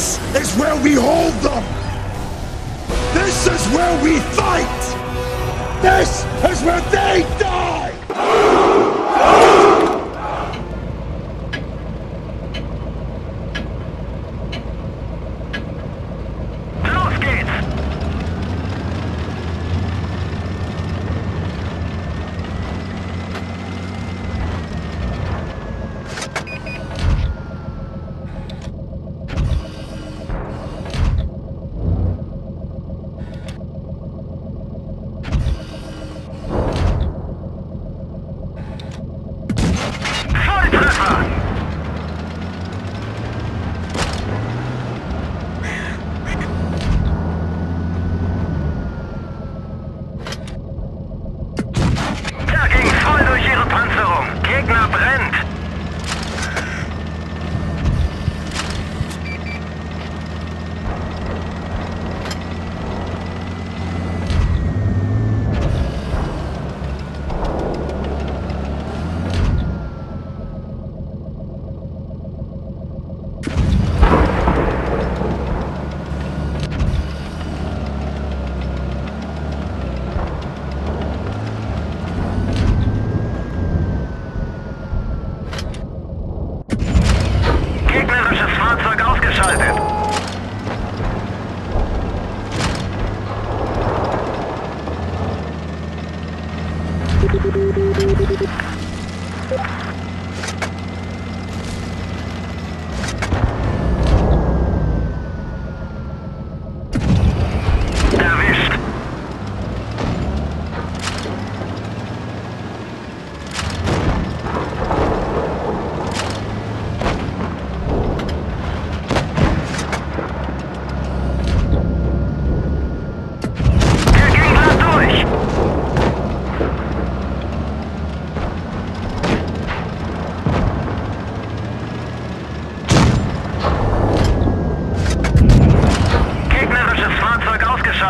This is where we hold them! This is where we fight! This is where they die!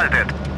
Fahrzeug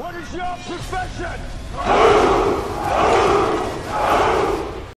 What is your profession?